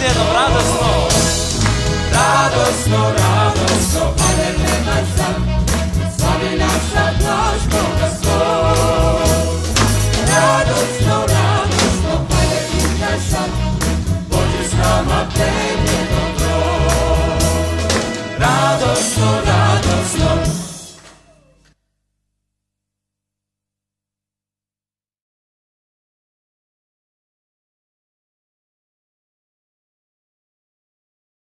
jednom radosno. Radosno, radosno, pade prema sam, slavi naša blaž Boga svoj. Radosno, radosno, pade prema sam, Bože s nama tebi dobro. Radosno, radosno,